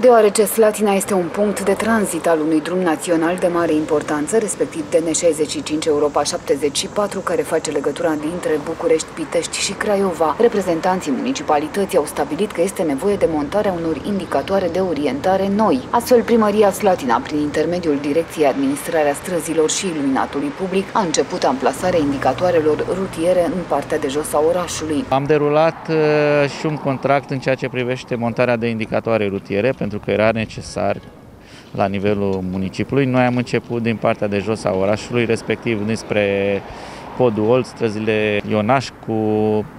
Deoarece Slatina este un punct de tranzit al unui drum național de mare importanță, respectiv DN65 Europa 74, care face legătura dintre București, Pitești și Craiova, reprezentanții municipalității au stabilit că este nevoie de montarea unor indicatoare de orientare noi. Astfel, primăria Slatina, prin intermediul Direcției Administrarea Străzilor și Iluminatului Public, a început amplasarea indicatoarelor rutiere în partea de jos a orașului. Am derulat uh, și un contract în ceea ce privește montarea de indicatoare rutiere, pentru că era necesar la nivelul municipiului. Noi am început din partea de jos a orașului, respectiv despre Podul Olt, străzile Ionașcu,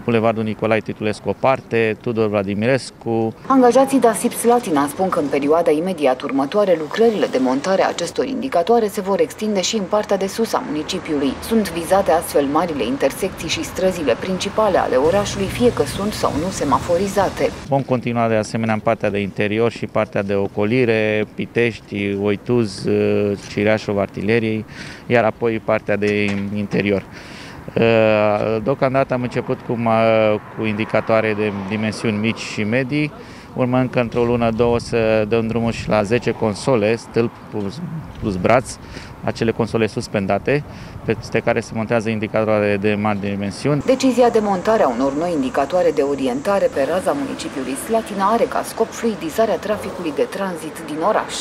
Bulevardul Nicolae Titulescu o parte, Tudor Vladimirescu. Angajații DASIP Slatina spun că în perioada imediat următoare lucrările de montare a acestor indicatoare se vor extinde și în partea de sus a municipiului. Sunt vizate astfel marile intersecții și străzile principale ale orașului, fie că sunt sau nu semaforizate. Vom continua de asemenea în partea de interior și partea de ocolire, Pitești, Oituz, Cireașov, Artileriei, iar apoi partea de interior. Uh, deocamdată am început cu, cu indicatoare de dimensiuni mici și medii, urmând că într-o lună, două să dăm drumul și la 10 console, stâlp plus, plus braț, acele console suspendate, peste care se montează indicatoare de mari dimensiuni. Decizia de montare a unor noi indicatoare de orientare pe raza municipiului Slatina are ca scop fluidizarea traficului de tranzit din oraș.